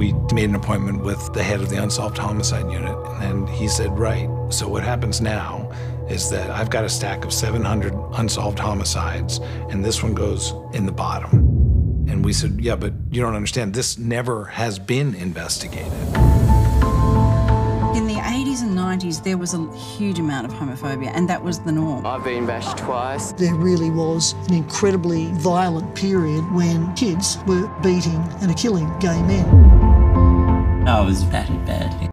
we made an appointment with the head of the Unsolved Homicide Unit, and he said, Right. So what happens now is that I've got a stack of 700 unsolved homicides, and this one goes in the bottom. And we said, Yeah, but you don't understand. This never has been investigated. In the 80s and 90s, there was a huge amount of homophobia, and that was the norm. I've been bashed twice. There really was an incredibly violent period when kids were beating and killing gay men. I was battered badly.